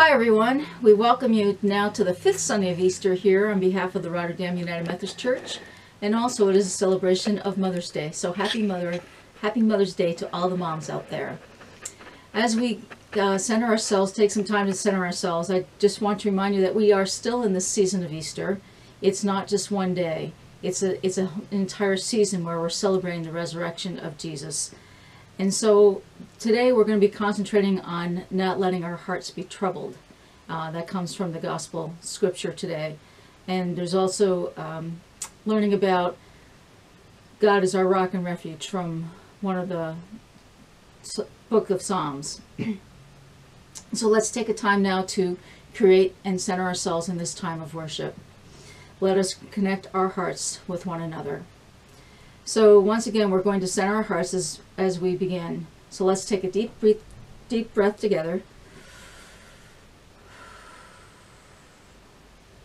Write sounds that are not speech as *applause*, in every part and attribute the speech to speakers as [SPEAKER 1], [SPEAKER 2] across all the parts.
[SPEAKER 1] Hi everyone. We welcome you now to the fifth Sunday of Easter here on behalf of the Rotterdam United Methodist Church, and also it is a celebration of Mother's Day. So happy Mother, happy Mother's Day to all the moms out there. As we uh, center ourselves, take some time to center ourselves. I just want to remind you that we are still in the season of Easter. It's not just one day. It's a it's a, an entire season where we're celebrating the resurrection of Jesus. And so today we're going to be concentrating on not letting our hearts be troubled. Uh, that comes from the gospel scripture today. And there's also um, learning about God is our rock and refuge from one of the book of Psalms. *clears throat* so let's take a time now to create and center ourselves in this time of worship. Let us connect our hearts with one another. So once again, we're going to center our hearts as, as we begin. So let's take a deep breath, deep breath together.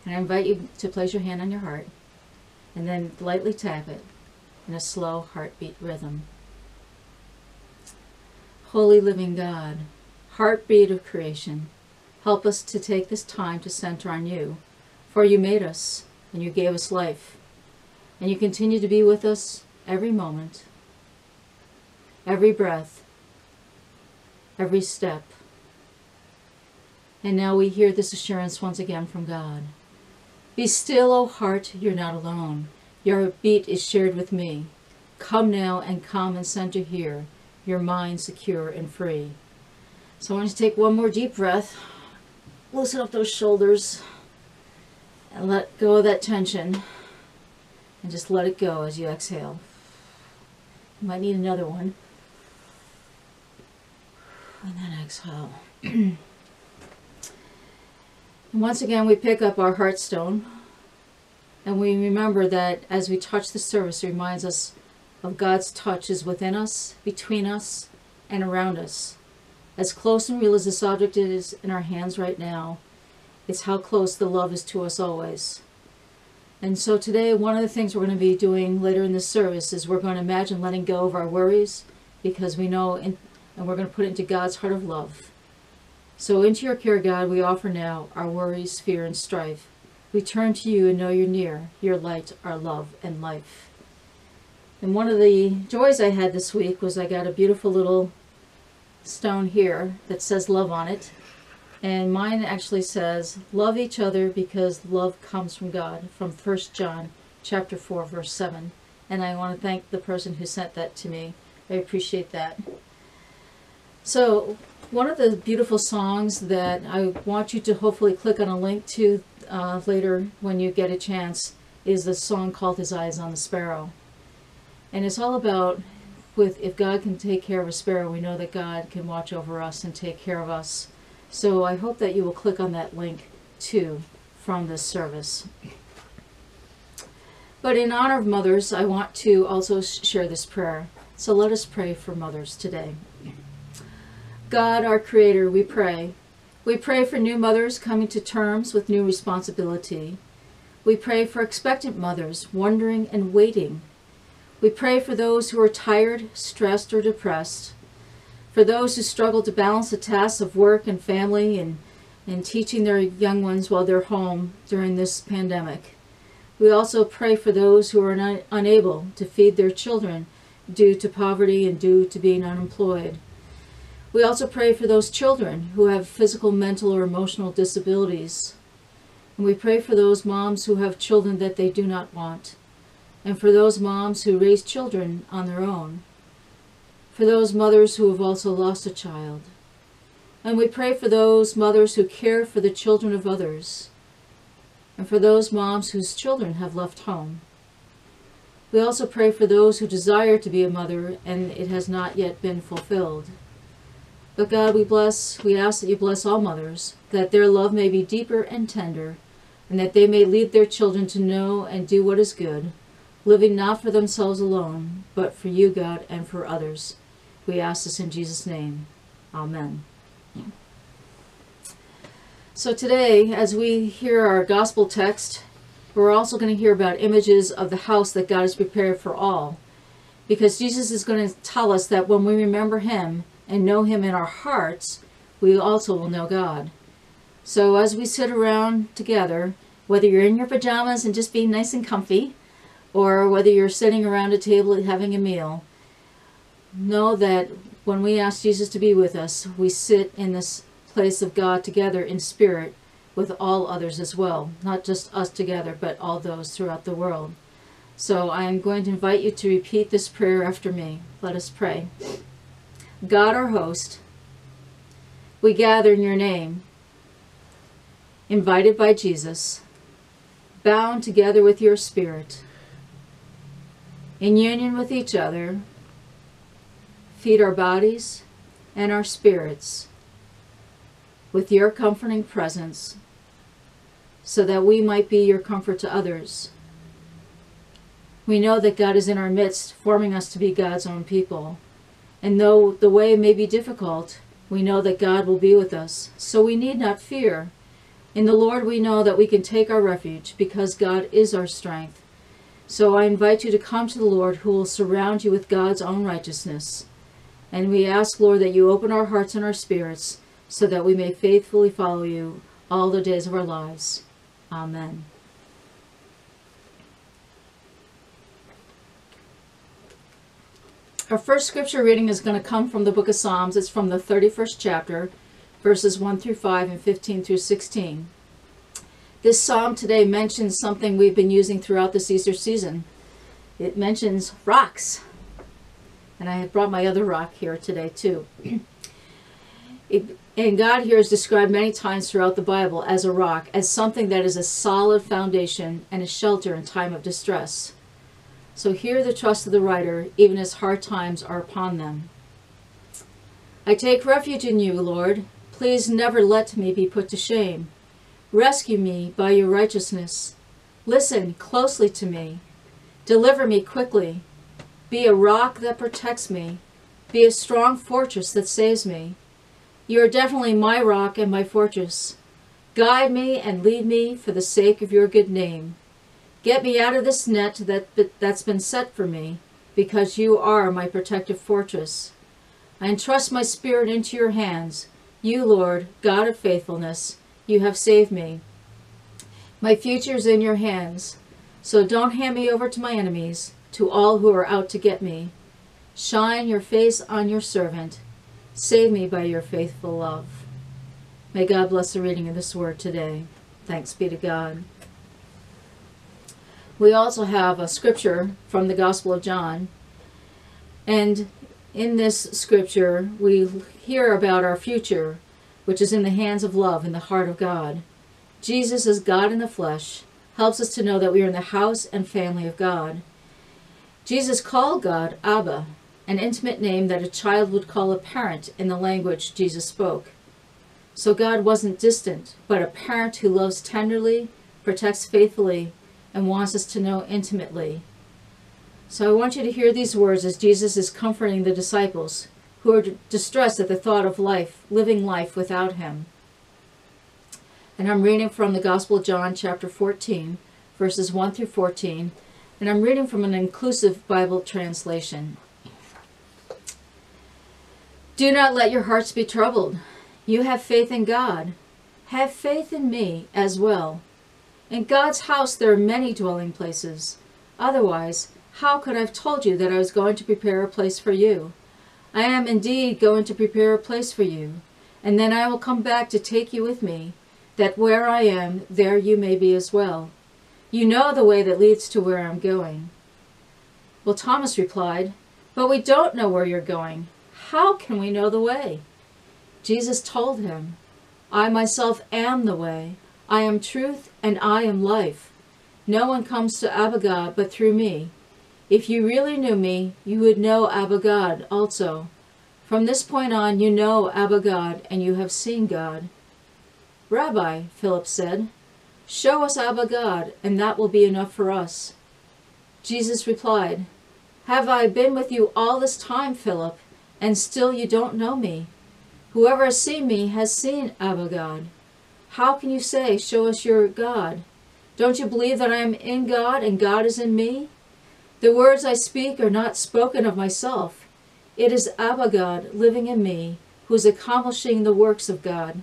[SPEAKER 1] And I invite you to place your hand on your heart and then lightly tap it in a slow heartbeat rhythm. Holy living God, heartbeat of creation, help us to take this time to center on you, for you made us and you gave us life, and you continue to be with us every moment, every breath, every step. And now we hear this assurance once again from God. Be still, O heart, you're not alone. Your beat is shared with me. Come now and come and center here, your mind secure and free. So I want you to take one more deep breath, loosen up those shoulders, and let go of that tension, and just let it go as you exhale. You might need another one. And then exhale. *clears throat* once again, we pick up our heartstone. And we remember that as we touch the service, it reminds us of God's touch is within us, between us, and around us. As close and real as this object is in our hands right now, it's how close the love is to us always. And so today, one of the things we're going to be doing later in this service is we're going to imagine letting go of our worries because we know, in, and we're going to put it into God's heart of love. So into your care, God, we offer now our worries, fear, and strife. We turn to you and know you're near, your light, our love, and life. And one of the joys I had this week was I got a beautiful little stone here that says love on it. And mine actually says, love each other because love comes from God, from 1 John chapter 4, verse 7. And I want to thank the person who sent that to me. I appreciate that. So, one of the beautiful songs that I want you to hopefully click on a link to uh, later when you get a chance is the song called His Eyes on the Sparrow. And it's all about with if God can take care of a sparrow, we know that God can watch over us and take care of us. So I hope that you will click on that link too from this service. But in honor of mothers, I want to also share this prayer. So let us pray for mothers today. God, our Creator, we pray. We pray for new mothers coming to terms with new responsibility. We pray for expectant mothers wondering and waiting. We pray for those who are tired, stressed, or depressed for those who struggle to balance the tasks of work and family and, and teaching their young ones while they're home during this pandemic. We also pray for those who are un unable to feed their children due to poverty and due to being unemployed. We also pray for those children who have physical, mental, or emotional disabilities. And we pray for those moms who have children that they do not want, and for those moms who raise children on their own for those mothers who have also lost a child. And we pray for those mothers who care for the children of others, and for those moms whose children have left home. We also pray for those who desire to be a mother and it has not yet been fulfilled. But God, we bless, we ask that you bless all mothers, that their love may be deeper and tender, and that they may lead their children to know and do what is good, living not for themselves alone, but for you, God, and for others. We ask this in Jesus' name. Amen. So today, as we hear our gospel text, we're also going to hear about images of the house that God has prepared for all. Because Jesus is going to tell us that when we remember him and know him in our hearts, we also will know God. So as we sit around together, whether you're in your pajamas and just being nice and comfy, or whether you're sitting around a table having a meal, know that when we ask Jesus to be with us, we sit in this place of God together in spirit with all others as well, not just us together, but all those throughout the world. So I am going to invite you to repeat this prayer after me. Let us pray. God, our host, we gather in your name, invited by Jesus, bound together with your spirit, in union with each other, feed our bodies and our spirits with your comforting presence so that we might be your comfort to others. We know that God is in our midst, forming us to be God's own people. And though the way may be difficult, we know that God will be with us. So we need not fear. In the Lord we know that we can take our refuge because God is our strength. So I invite you to come to the Lord who will surround you with God's own righteousness. And we ask, Lord, that you open our hearts and our spirits so that we may faithfully follow you all the days of our lives. Amen. Our first scripture reading is going to come from the book of Psalms. It's from the 31st chapter, verses 1 through 5 and 15 through 16. This psalm today mentions something we've been using throughout this Easter season. It mentions rocks. And I have brought my other rock here today too. *clears throat* it, and God here is described many times throughout the Bible as a rock, as something that is a solid foundation and a shelter in time of distress. So hear the trust of the writer, even as hard times are upon them. I take refuge in you, Lord. Please never let me be put to shame. Rescue me by your righteousness. Listen closely to me. Deliver me quickly. Be a rock that protects me. Be a strong fortress that saves me. You are definitely my rock and my fortress. Guide me and lead me for the sake of your good name. Get me out of this net that, that's been set for me, because you are my protective fortress. I entrust my spirit into your hands. You, Lord, God of faithfulness, you have saved me. My future is in your hands, so don't hand me over to my enemies, to all who are out to get me. Shine your face on your servant Save me by your faithful love. May God bless the reading of this word today. Thanks be to God. We also have a scripture from the Gospel of John. And in this scripture, we hear about our future, which is in the hands of love in the heart of God. Jesus, as God in the flesh, helps us to know that we are in the house and family of God. Jesus called God Abba, an intimate name that a child would call a parent in the language Jesus spoke. So God wasn't distant, but a parent who loves tenderly, protects faithfully, and wants us to know intimately. So I want you to hear these words as Jesus is comforting the disciples who are distressed at the thought of life, living life without him. And I'm reading from the Gospel of John, chapter 14, verses 1 through 14, and I'm reading from an inclusive Bible translation. Do not let your hearts be troubled. You have faith in God. Have faith in me as well. In God's house there are many dwelling places. Otherwise, how could I have told you that I was going to prepare a place for you? I am indeed going to prepare a place for you, and then I will come back to take you with me, that where I am, there you may be as well. You know the way that leads to where I'm going. Well, Thomas replied, But we don't know where you're going. How can we know the way? Jesus told him, I myself am the way. I am truth and I am life. No one comes to Abba God but through me. If you really knew me, you would know Abba God also. From this point on, you know Abba God and you have seen God. Rabbi, Philip said, show us Abba God, and that will be enough for us. Jesus replied, Have I been with you all this time, Philip, and still you don't know me. Whoever has seen me has seen Abba God. How can you say, Show us your God? Don't you believe that I am in God and God is in me? The words I speak are not spoken of myself. It is Abba God living in me, who is accomplishing the works of God.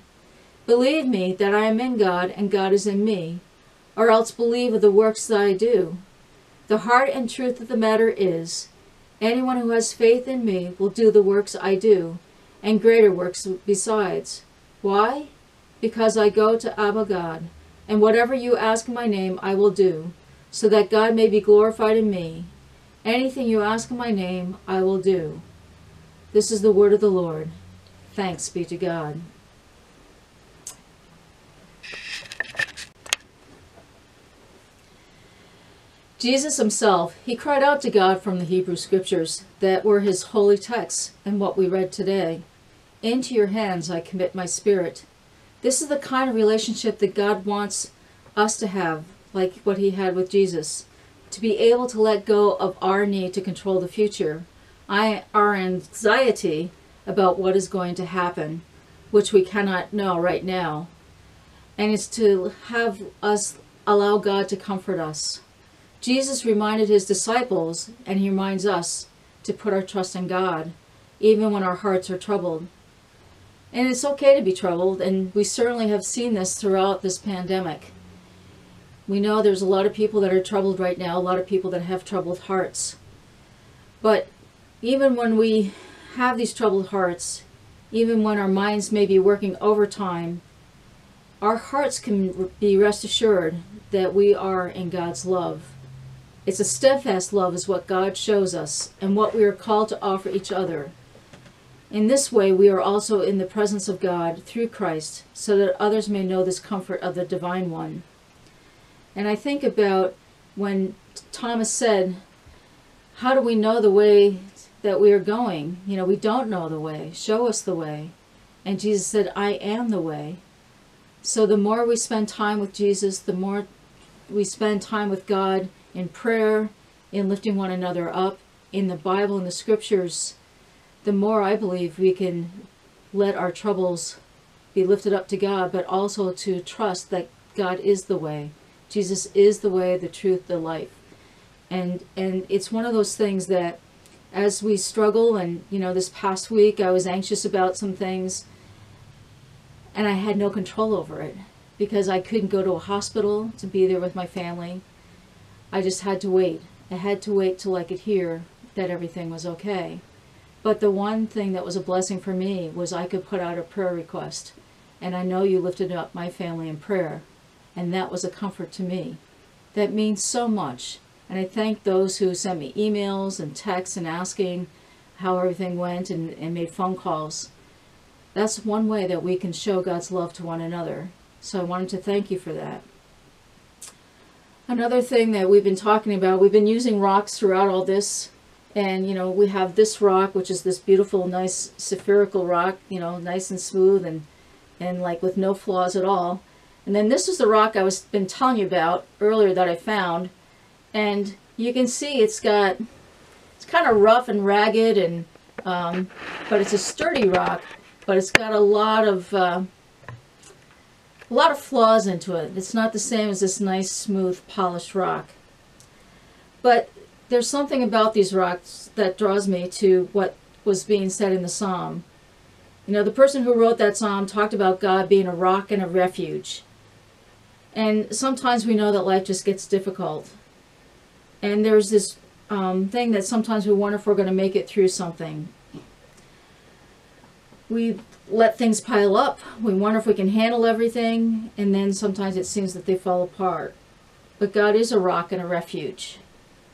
[SPEAKER 1] Believe me that I am in God and God is in me, or else believe of the works that I do. The heart and truth of the matter is, anyone who has faith in me will do the works I do, and greater works besides. Why? Because I go to Abba God, and whatever you ask in my name I will do, so that God may be glorified in me. Anything you ask in my name I will do. This is the word of the Lord. Thanks be to God. Jesus himself, he cried out to God from the Hebrew scriptures that were his holy texts and what we read today. Into your hands I commit my spirit. This is the kind of relationship that God wants us to have, like what he had with Jesus, to be able to let go of our need to control the future, I, our anxiety about what is going to happen, which we cannot know right now, and it's to have us allow God to comfort us. Jesus reminded his disciples, and he reminds us, to put our trust in God, even when our hearts are troubled. And it's okay to be troubled, and we certainly have seen this throughout this pandemic. We know there's a lot of people that are troubled right now, a lot of people that have troubled hearts. But even when we have these troubled hearts, even when our minds may be working overtime, our hearts can be rest assured that we are in God's love. It's a steadfast love is what God shows us and what we are called to offer each other. In this way, we are also in the presence of God through Christ, so that others may know this comfort of the Divine One. And I think about when Thomas said, How do we know the way that we are going? You know, we don't know the way. Show us the way. And Jesus said, I am the way. So the more we spend time with Jesus, the more we spend time with God in prayer, in lifting one another up, in the Bible and the scriptures, the more I believe we can let our troubles be lifted up to God, but also to trust that God is the way. Jesus is the way, the truth, the life. And and it's one of those things that as we struggle and you know this past week I was anxious about some things and I had no control over it because I couldn't go to a hospital to be there with my family. I just had to wait. I had to wait till I could hear that everything was okay. But the one thing that was a blessing for me was I could put out a prayer request. And I know you lifted up my family in prayer. And that was a comfort to me. That means so much. And I thank those who sent me emails and texts and asking how everything went and, and made phone calls. That's one way that we can show God's love to one another. So I wanted to thank you for that. Another thing that we've been talking about, we've been using rocks throughout all this. And, you know, we have this rock, which is this beautiful, nice spherical rock, you know, nice and smooth and, and like with no flaws at all. And then this is the rock I was been telling you about earlier that I found. And you can see it's got, it's kind of rough and ragged, and um, but it's a sturdy rock, but it's got a lot of, uh, a lot of flaws into it. It's not the same as this nice, smooth, polished rock. But there's something about these rocks that draws me to what was being said in the psalm. You know, the person who wrote that psalm talked about God being a rock and a refuge. And sometimes we know that life just gets difficult. And there's this um, thing that sometimes we wonder if we're going to make it through something. We let things pile up. We wonder if we can handle everything, and then sometimes it seems that they fall apart. But God is a rock and a refuge.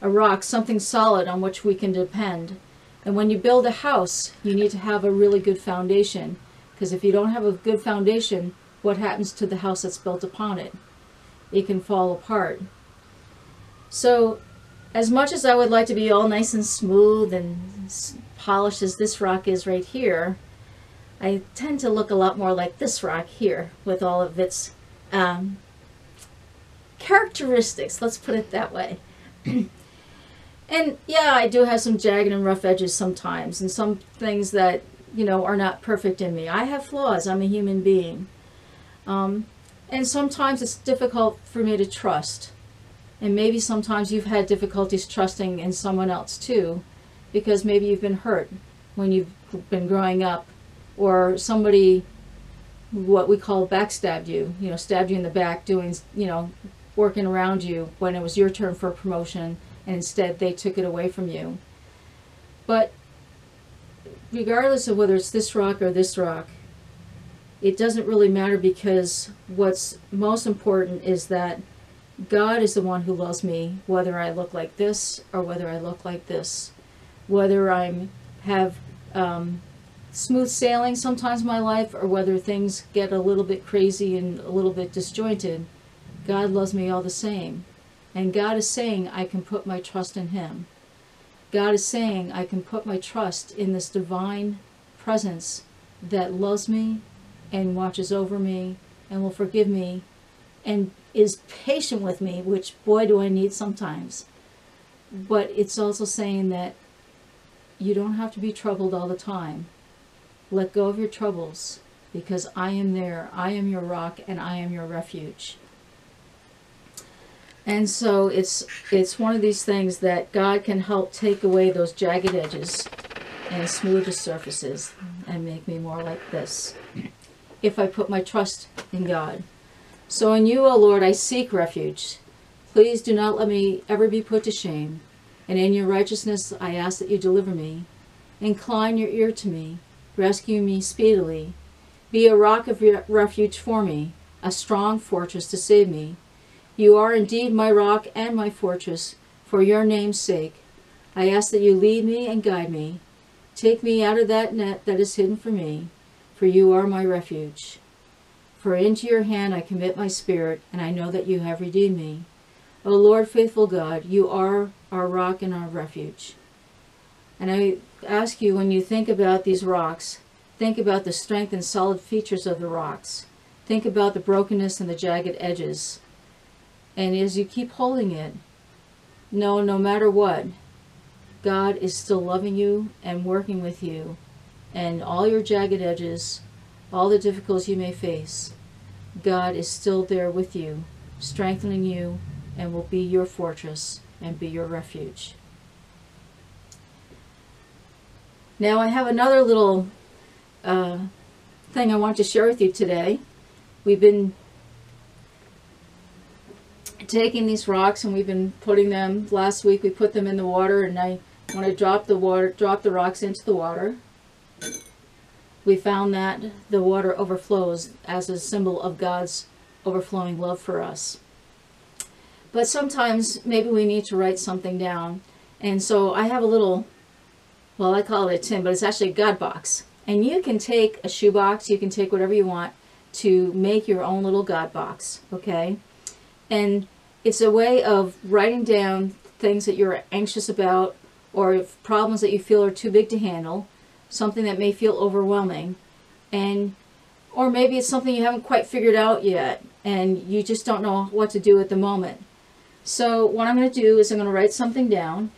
[SPEAKER 1] A rock, something solid on which we can depend. And when you build a house, you need to have a really good foundation. Because if you don't have a good foundation, what happens to the house that's built upon it? It can fall apart. So, as much as I would like to be all nice and smooth and polished as this rock is right here, I tend to look a lot more like this rock here with all of its um, characteristics, let's put it that way. *clears throat* and yeah, I do have some jagged and rough edges sometimes and some things that, you know, are not perfect in me. I have flaws. I'm a human being. Um, and sometimes it's difficult for me to trust. And maybe sometimes you've had difficulties trusting in someone else too, because maybe you've been hurt when you've been growing up or somebody what we call backstabbed you, you know, stabbed you in the back, doing, you know, working around you when it was your turn for a promotion, instead they took it away from you. But regardless of whether it's this rock or this rock, it doesn't really matter because what's most important is that God is the one who loves me, whether I look like this or whether I look like this, whether I'm have um, smooth sailing sometimes in my life or whether things get a little bit crazy and a little bit disjointed. God loves me all the same, and God is saying I can put my trust in Him. God is saying I can put my trust in this divine presence that loves me and watches over me and will forgive me and is patient with me, which boy do I need sometimes. But it's also saying that you don't have to be troubled all the time. Let go of your troubles because I am there. I am your rock and I am your refuge. And so it's it's one of these things that God can help take away those jagged edges and smooth the surfaces and make me more like this if I put my trust in God. So in you, O Lord, I seek refuge. Please do not let me ever be put to shame. And in your righteousness, I ask that you deliver me. Incline your ear to me. Rescue me speedily. Be a rock of refuge for me, a strong fortress to save me. You are indeed my rock and my fortress, for your name's sake. I ask that you lead me and guide me. Take me out of that net that is hidden for me for you are my refuge. For into your hand I commit my spirit, and I know that you have redeemed me. O Lord, faithful God, you are our rock and our refuge. And I ask you, when you think about these rocks, think about the strength and solid features of the rocks. Think about the brokenness and the jagged edges. And as you keep holding it, know no matter what, God is still loving you and working with you and all your jagged edges, all the difficulties you may face, God is still there with you, strengthening you, and will be your fortress and be your refuge. Now I have another little uh, thing I want to share with you today. We've been taking these rocks and we've been putting them, last week we put them in the water and I when I drop the water, drop the rocks into the water we found that the water overflows as a symbol of God's overflowing love for us. But sometimes maybe we need to write something down. And so I have a little, well, I call it a tin, but it's actually a God box. And you can take a shoebox, you can take whatever you want to make your own little God box, okay? And it's a way of writing down things that you're anxious about or problems that you feel are too big to handle something that may feel overwhelming. And or maybe it's something you haven't quite figured out yet and you just don't know what to do at the moment. So what I'm going to do is I'm going to write something down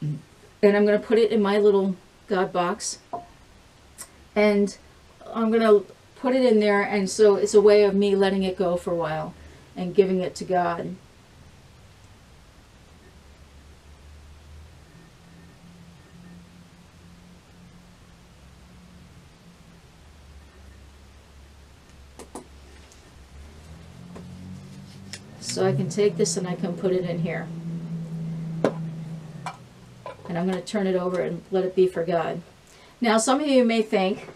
[SPEAKER 1] and I'm going to put it in my little God box. And I'm going to put it in there and so it's a way of me letting it go for a while and giving it to God. So I can take this and I can put it in here. And I'm going to turn it over and let it be for God. Now some of you may think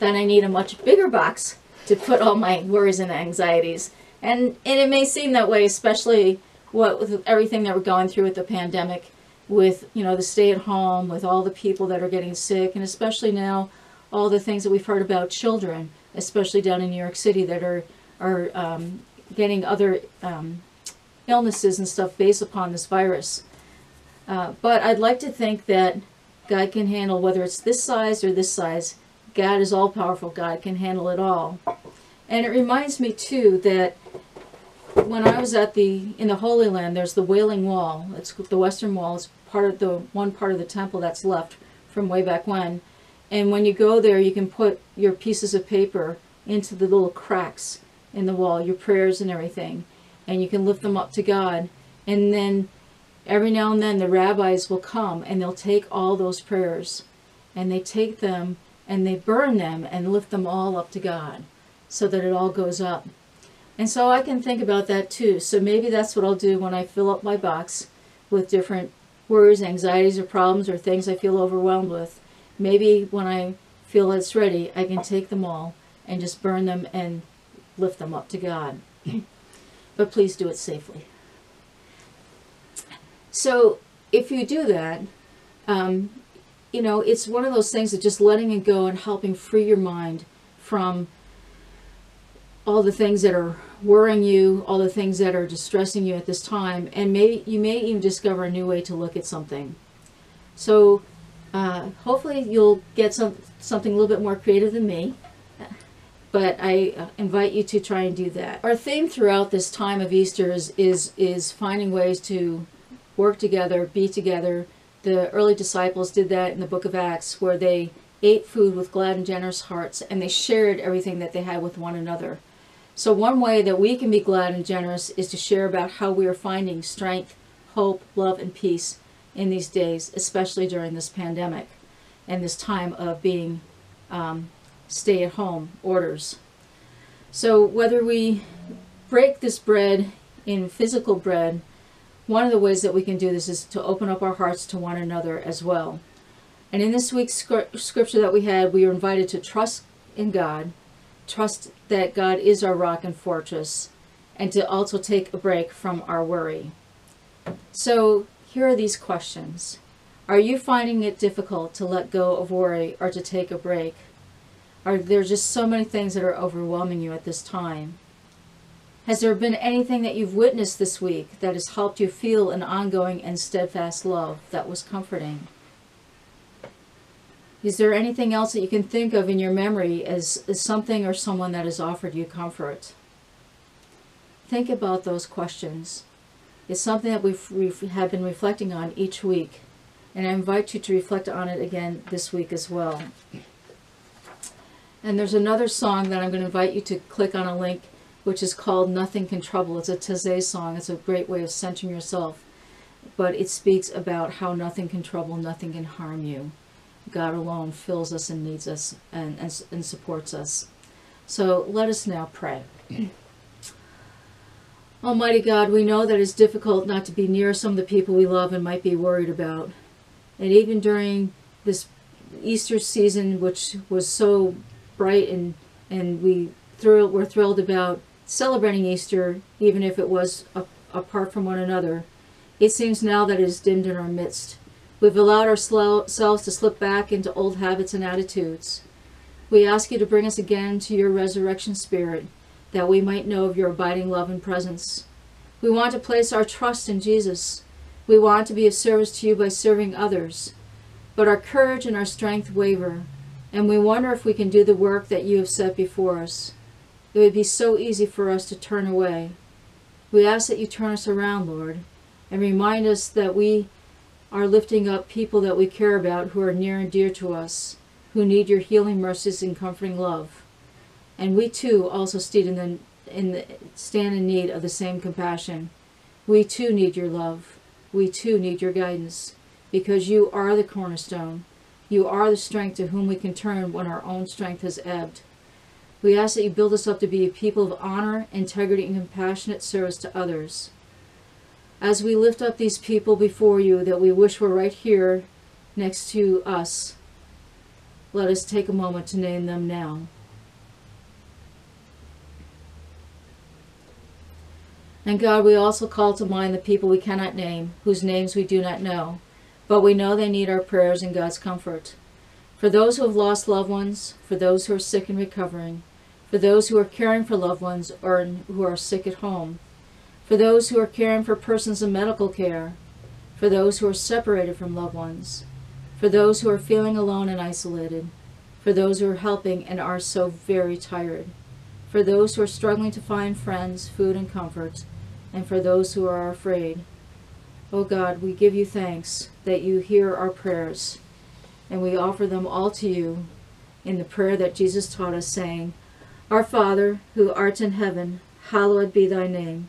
[SPEAKER 1] that I need a much bigger box to put all my worries and anxieties. And, and it may seem that way, especially what with everything that we're going through with the pandemic, with you know the stay at home, with all the people that are getting sick, and especially now all the things that we've heard about children, especially down in New York City, that are are um, getting other um, illnesses and stuff based upon this virus. Uh, but I'd like to think that God can handle whether it's this size or this size. God is all powerful. God can handle it all. And it reminds me too that when I was at the in the Holy Land, there's the Wailing Wall. It's the Western Wall. It's part of the one part of the temple that's left from way back when. And when you go there, you can put your pieces of paper into the little cracks in the wall, your prayers and everything, and you can lift them up to God. And then every now and then the rabbis will come and they'll take all those prayers and they take them and they burn them and lift them all up to God. So that it all goes up. And so I can think about that too. So maybe that's what I'll do when I fill up my box with different worries, anxieties, or problems, or things I feel overwhelmed with. Maybe when I feel it's ready, I can take them all and just burn them and lift them up to God. *clears throat* but please do it safely. So if you do that, um, you know, it's one of those things that just letting it go and helping free your mind from all the things that are worrying you, all the things that are distressing you at this time, and maybe you may even discover a new way to look at something. So uh, hopefully you'll get some something a little bit more creative than me. But I uh, invite you to try and do that. Our theme throughout this time of Easter is is, is finding ways to work together, be together. The early disciples did that in the book of Acts, where they ate food with glad and generous hearts, and they shared everything that they had with one another. So, one way that we can be glad and generous is to share about how we are finding strength, hope, love, and peace in these days, especially during this pandemic and this time of being um, stay at home orders. So, whether we break this bread in physical bread, one of the ways that we can do this is to open up our hearts to one another as well. And in this week's scripture that we had, we are invited to trust in God trust that God is our rock and fortress, and to also take a break from our worry. So, here are these questions Are you finding it difficult to let go of worry or to take a break? Are there just so many things that are overwhelming you at this time? Has there been anything that you've witnessed this week that has helped you feel an ongoing and steadfast love that was comforting? Is there anything else that you can think of in your memory as, as something or someone that has offered you comfort? Think about those questions. It's something that we've, we have been reflecting on each week, and I invite you to reflect on it again this week as well. And there's another song that I'm going to invite you to click on a link, which is called Nothing Can Trouble. It's a Taizé song. It's a great way of centering yourself. But it speaks about how nothing can trouble, nothing can harm you. God alone fills us and needs us and, and, and supports us. So let us now pray. *clears throat* Almighty God, we know that it's difficult not to be near some of the people we love and might be worried about. And even during this Easter season, which was so bright and, and we thrill, were thrilled about celebrating Easter, even if it was a, apart from one another, it seems now that it is dimmed in our midst. We've allowed ourselves to slip back into old habits and attitudes. We ask you to bring us again to your resurrection spirit, that we might know of your abiding love and presence. We want to place our trust in Jesus. We want to be of service to you by serving others. But our courage and our strength waver, and we wonder if we can do the work that you have set before us. It would be so easy for us to turn away. We ask that you turn us around, Lord, and remind us that we are lifting up people that we care about who are near and dear to us, who need your healing mercies and comforting love. And we too also stand in, the, in the, stand in need of the same compassion. We too need your love. We too need your guidance, because you are the cornerstone. You are the strength to whom we can turn when our own strength has ebbed. We ask that you build us up to be a people of honor, integrity, and compassionate service to others as we lift up these people before you that we wish were right here next to us, let us take a moment to name them now. And God, we also call to mind the people we cannot name, whose names we do not know, but we know they need our prayers and God's comfort. For those who have lost loved ones, for those who are sick and recovering, for those who are caring for loved ones or who are sick at home, for those who are caring for persons in medical care, for those who are separated from loved ones, for those who are feeling alone and isolated, for those who are helping and are so very tired, for those who are struggling to find friends, food, and comfort, and for those who are afraid. O oh God, we give you thanks that you hear our prayers, and we offer them all to you in the prayer that Jesus taught us, saying, Our Father, who art in heaven, hallowed be thy name.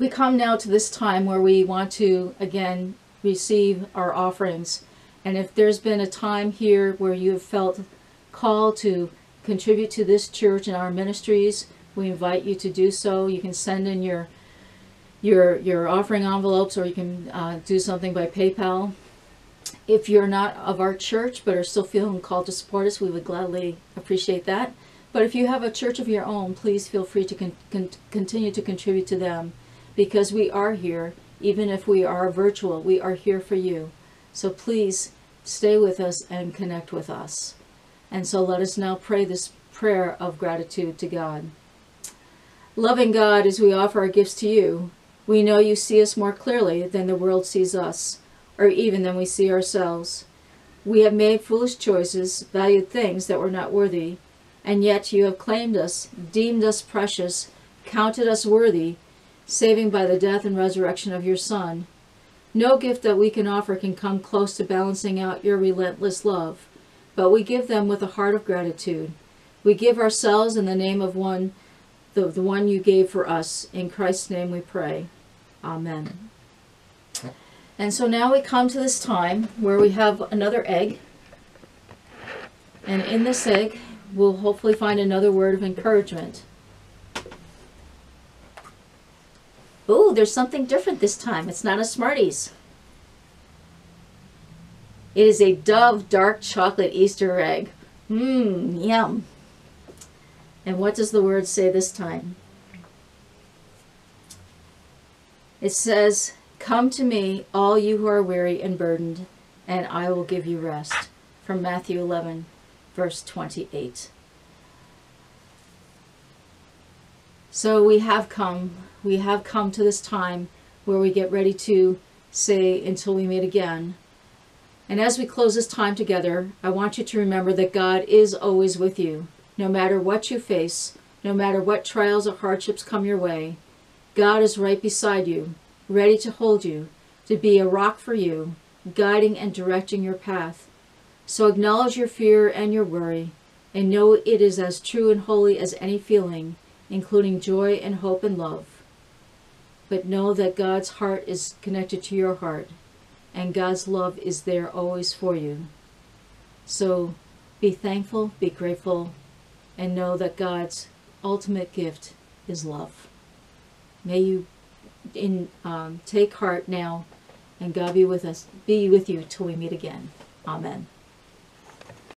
[SPEAKER 1] We come now to this time where we want to again receive our offerings. And if there's been a time here where you have felt called to contribute to this church and our ministries, we invite you to do so. You can send in your your your offering envelopes, or you can uh, do something by PayPal. If you're not of our church but are still feeling called to support us, we would gladly appreciate that. But if you have a church of your own, please feel free to con- con- continue to contribute to them because we are here, even if we are virtual, we are here for you. So please stay with us and connect with us. And so let us now pray this prayer of gratitude to God. Loving God, as we offer our gifts to you, we know you see us more clearly than the world sees us, or even than we see ourselves. We have made foolish choices, valued things that were not worthy, and yet you have claimed us, deemed us precious, counted us worthy, saving by the death and resurrection of your Son. No gift that we can offer can come close to balancing out your relentless love, but we give them with a heart of gratitude. We give ourselves in the name of one, the, the one you gave for us. In Christ's name we pray. Amen. And so now we come to this time where we have another egg. And in this egg, we'll hopefully find another word of encouragement. Ooh, there's something different this time. It's not a Smarties. It is a Dove dark chocolate Easter egg. Mmm, yum. And what does the word say this time? It says, Come to me, all you who are weary and burdened, and I will give you rest. From Matthew 11, verse 28. So we have come, we have come to this time where we get ready to say, Until we meet again. And as we close this time together, I want you to remember that God is always with you, no matter what you face, no matter what trials or hardships come your way. God is right beside you, ready to hold you, to be a rock for you, guiding and directing your path. So acknowledge your fear and your worry, and know it is as true and holy as any feeling, including joy and hope and love. But know that God's heart is connected to your heart, and God's love is there always for you. So be thankful, be grateful, and know that God's ultimate gift is love. May you in um, take heart now, and God be with us, be with you till we meet again. Amen.